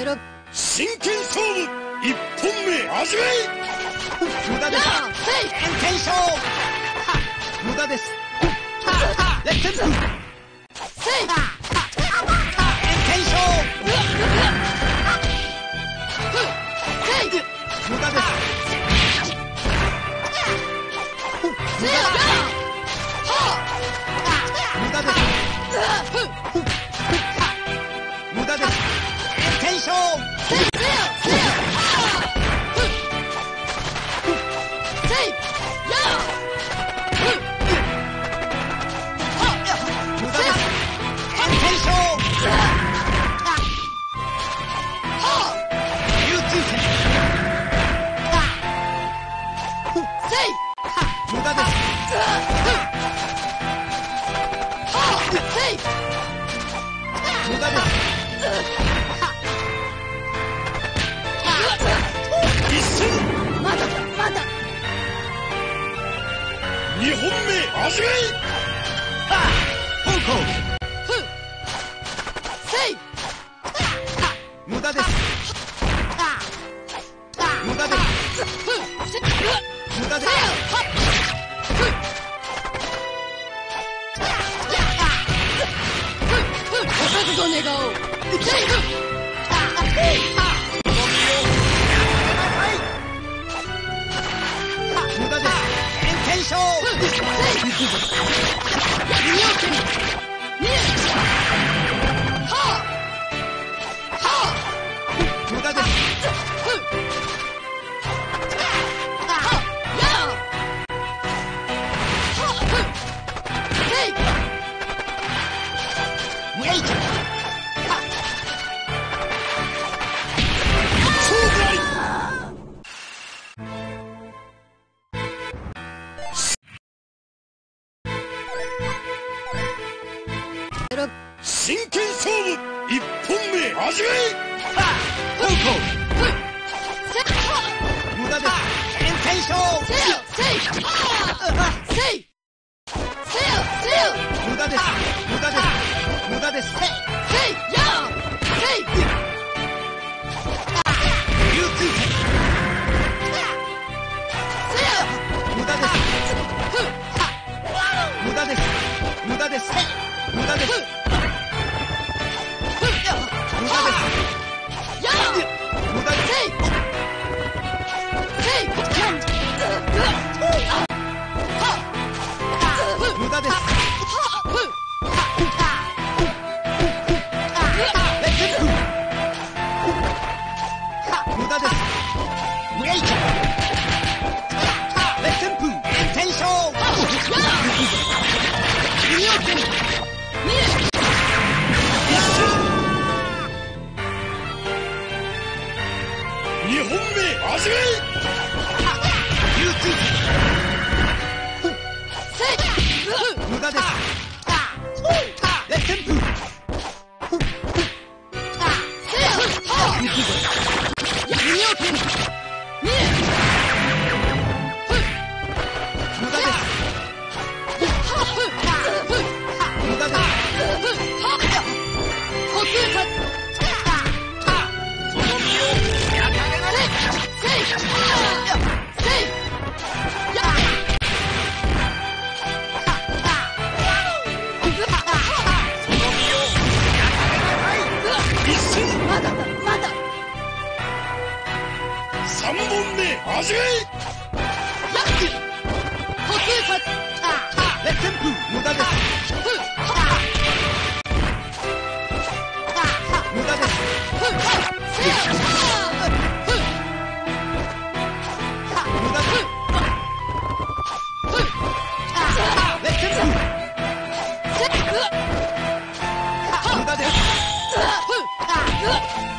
ゼロ。真剣勝負。一本目始め無駄ですやあせい。延天勝無駄です。レッテンい無駄です2本目始めはっふっせい無駄です無駄です無駄ですお願お無真剣勝負一本目始め香港無駄です。延天勝無駄です。無駄です。無駄です。流通戦無駄です。無駄です。無駄です。無駄です。無駄です無駄です無駄ですレッツ無駄です無礼ちゃんレッツンプー延天勝二本目始め流通戦無駄ですレ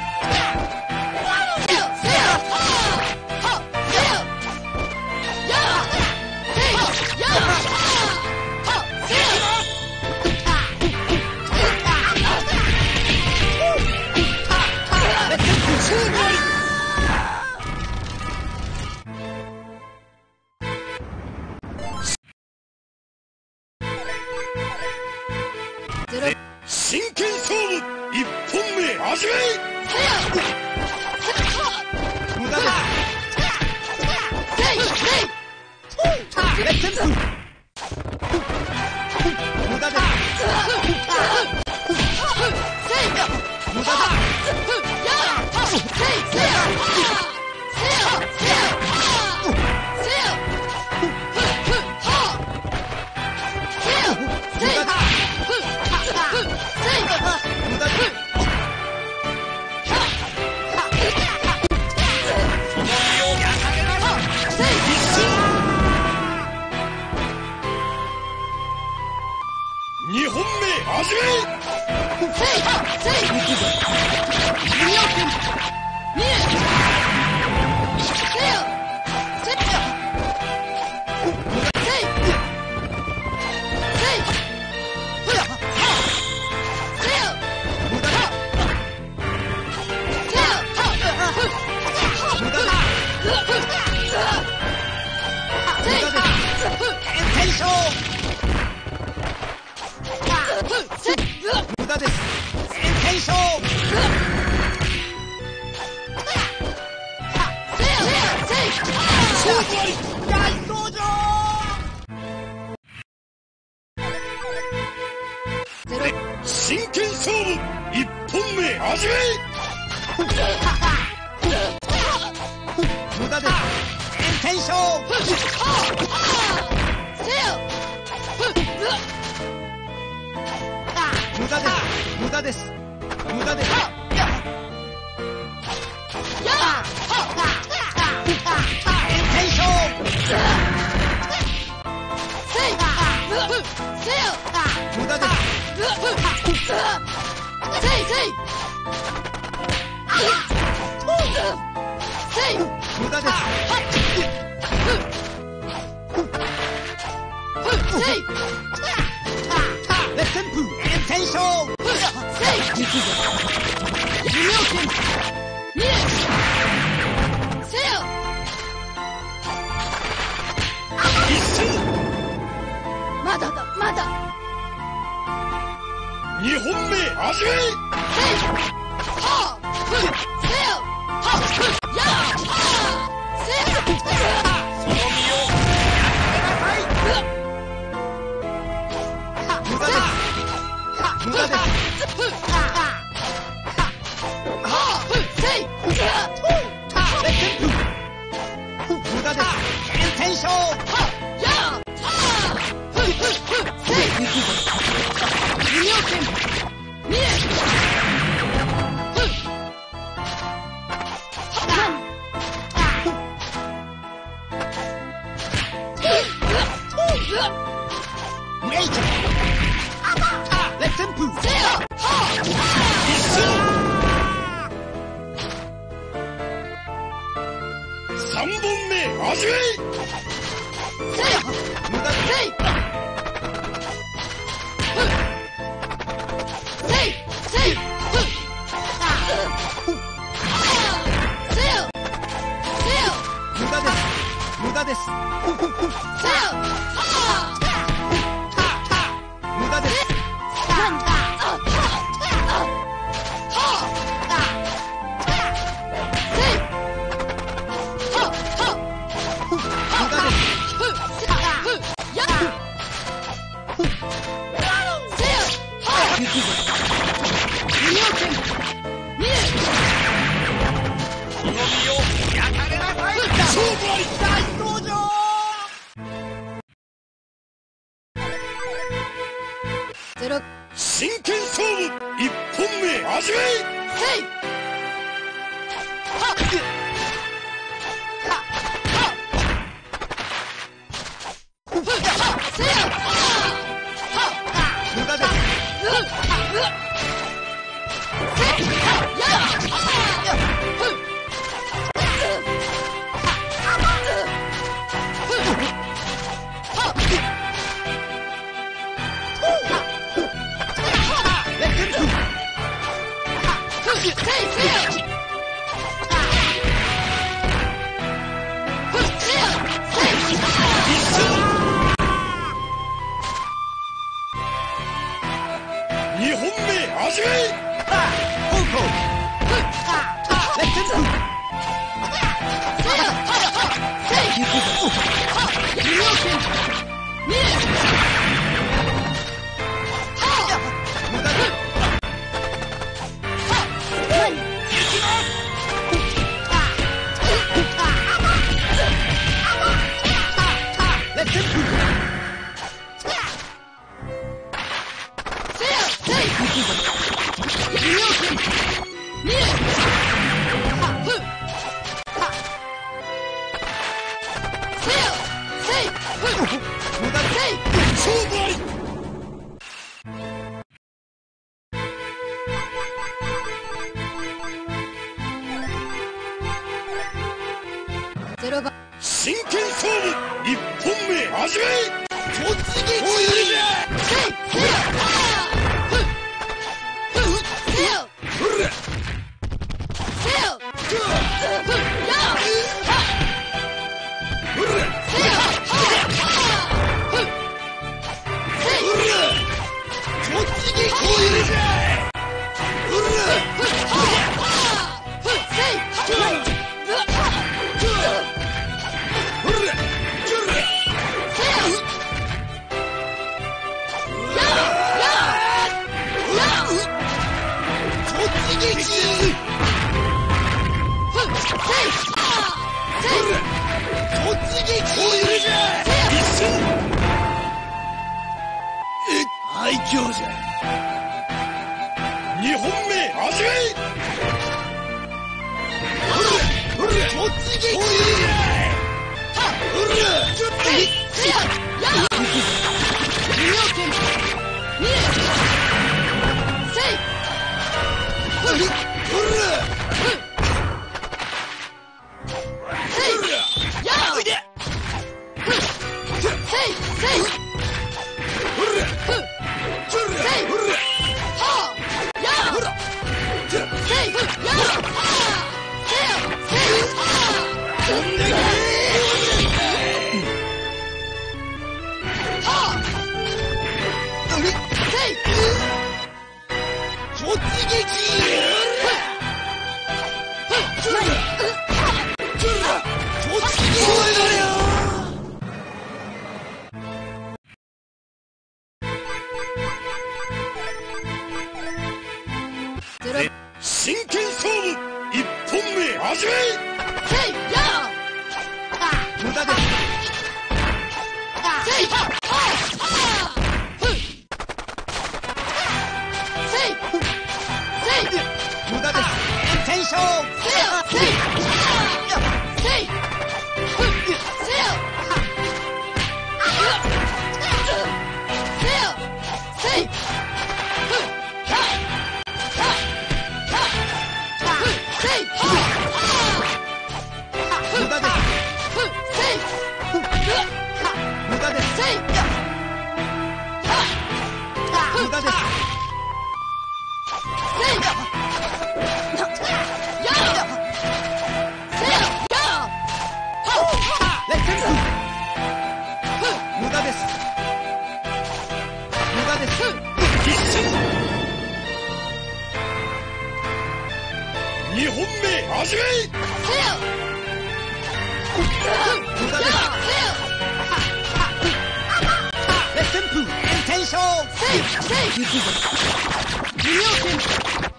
駄です。無駄です。無駄です。無駄です。熱旋風炎天せい行くぞ寿命剣せよ一まだだまだ二本目せいはふせよはふやあはあせよ You keep it. 2本目始レッテンプーエン Дымилкин!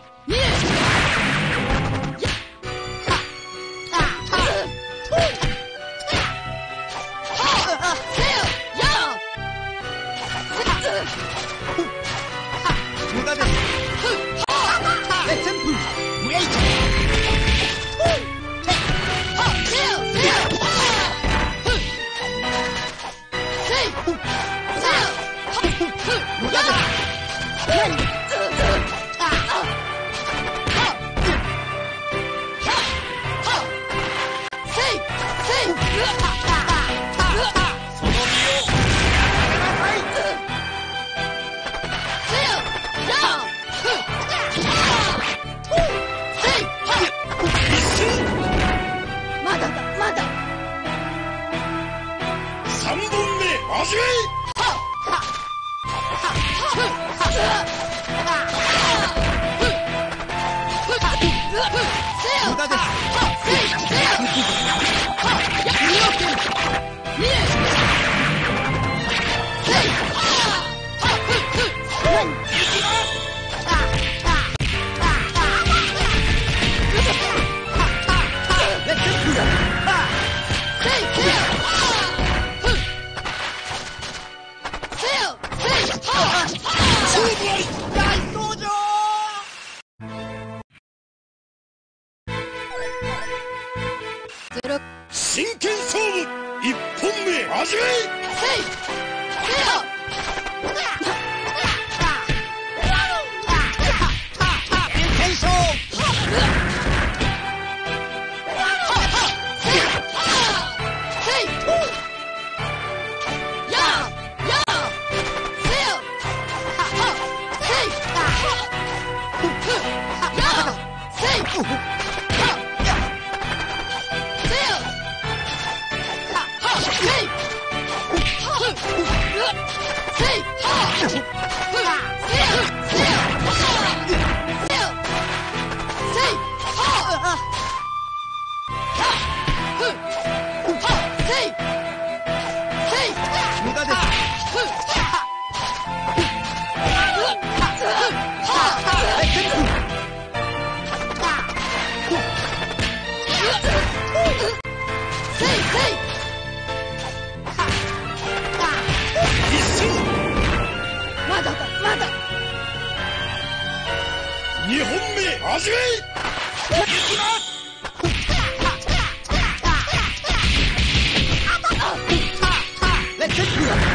ックは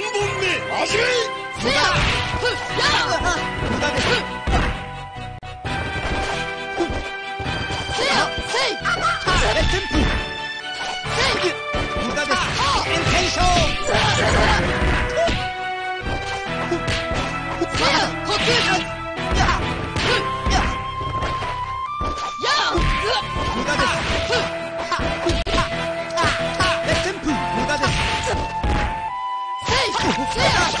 無駄です 내가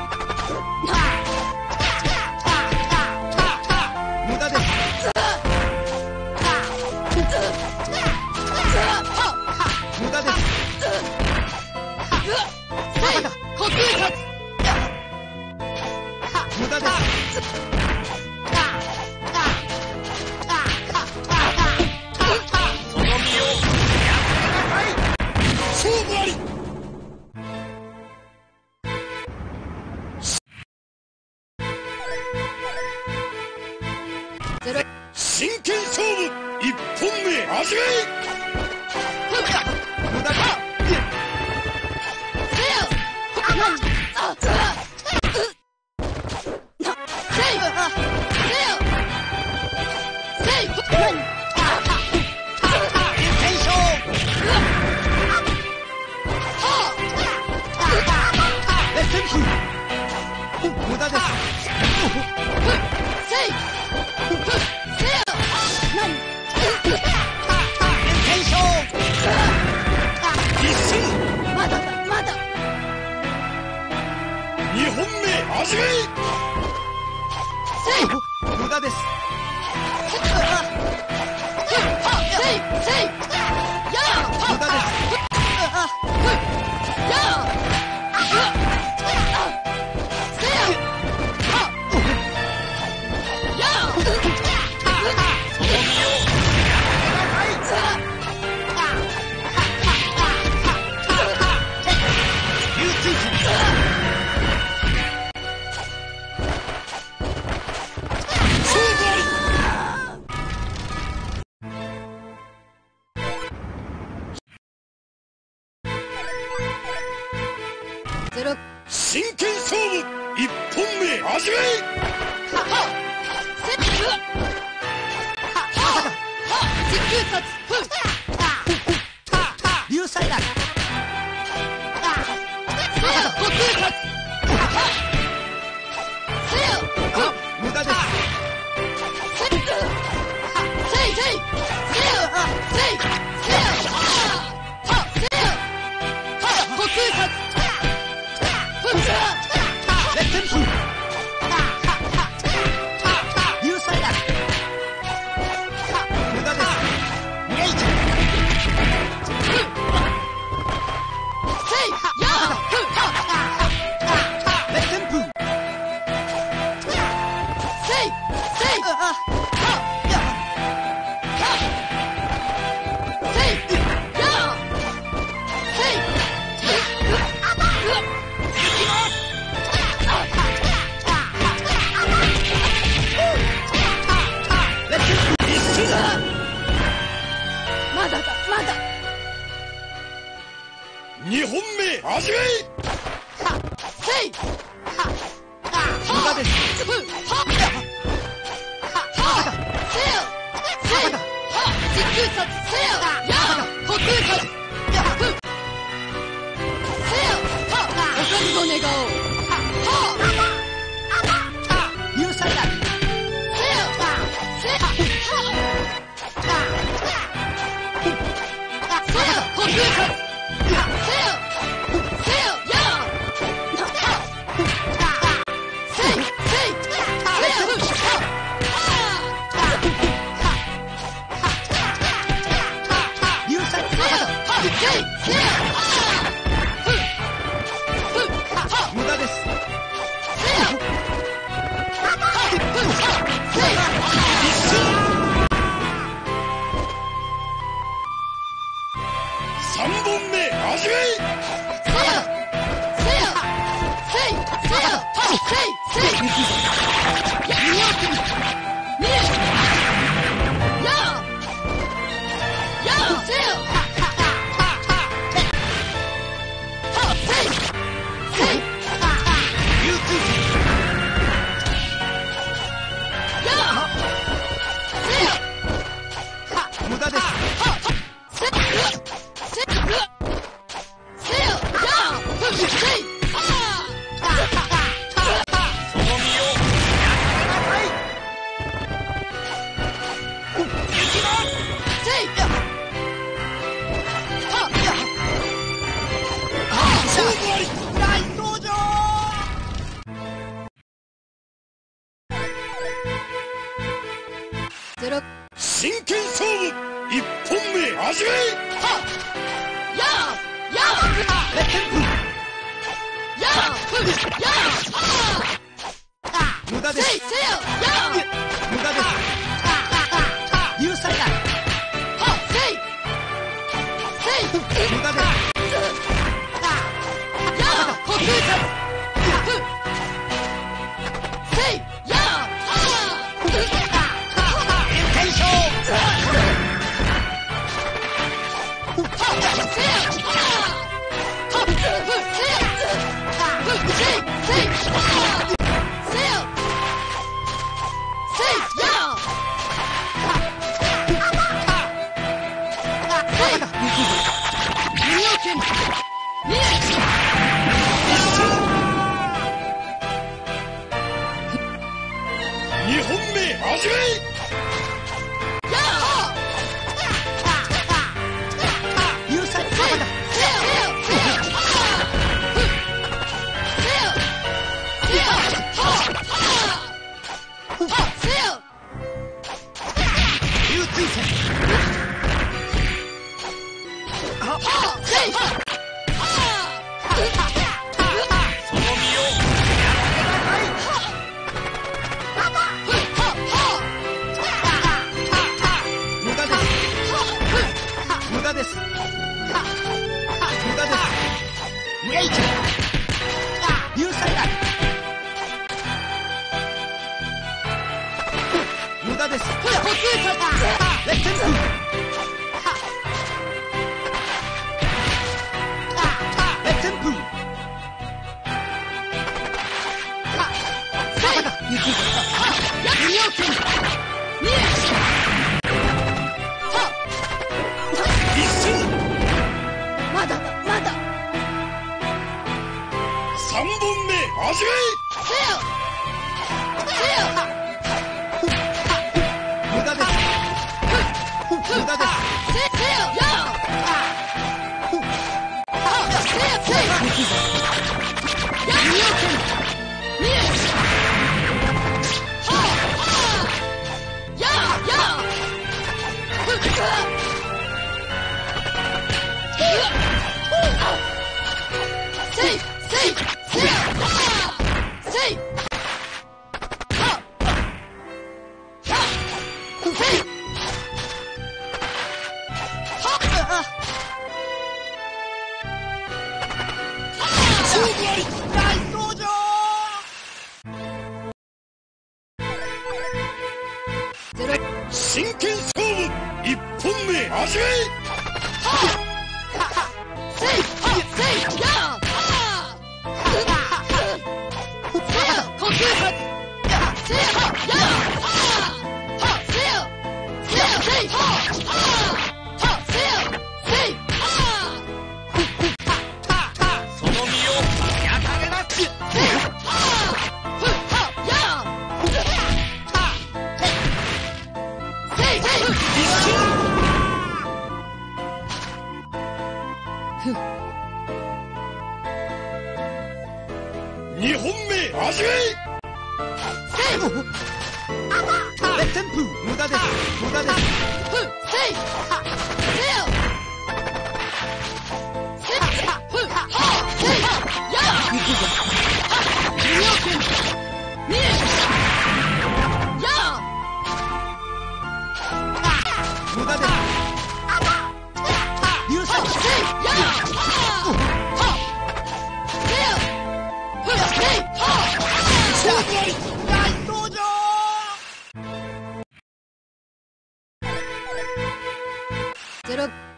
つ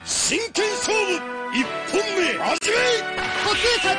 真剣勝負。一本目始め呼吸術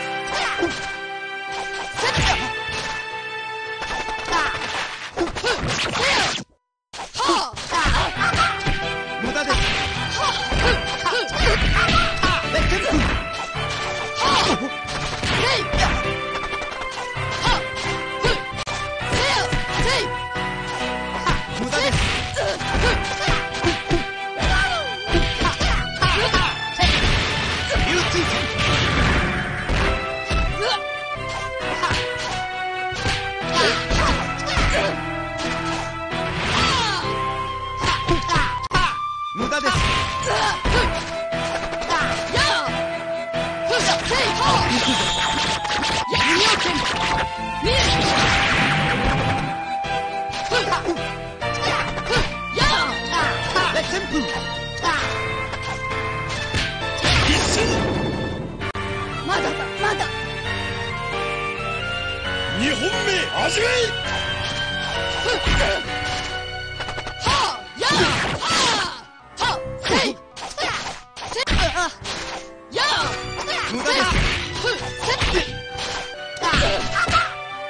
2本目味わ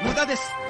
無駄です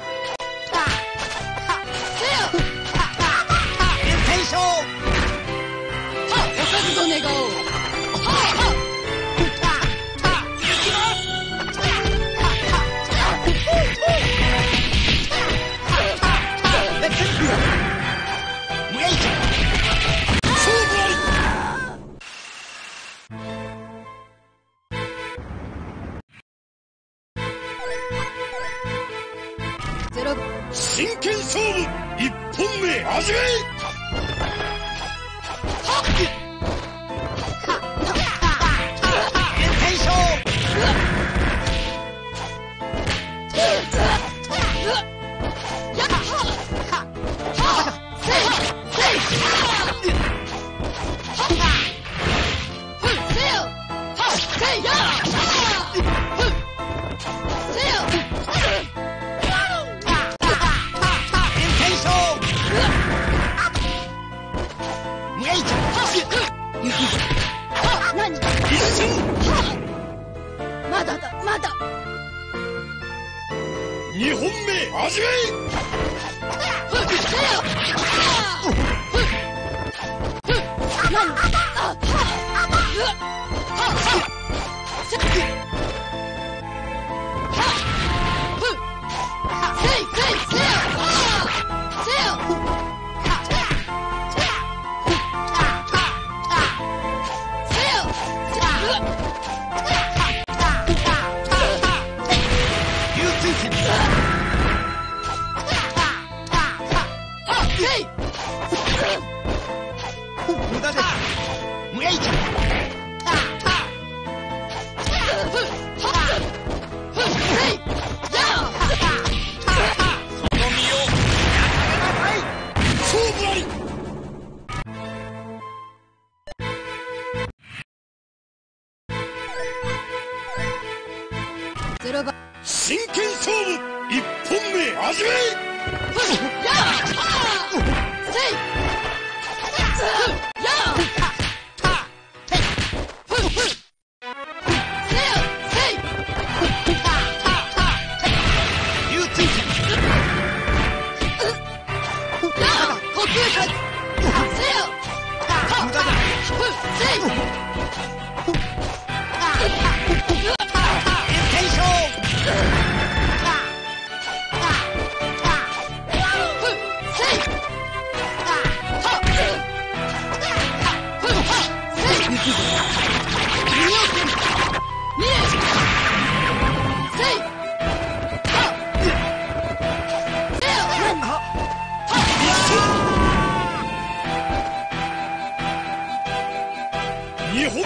2本目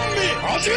始め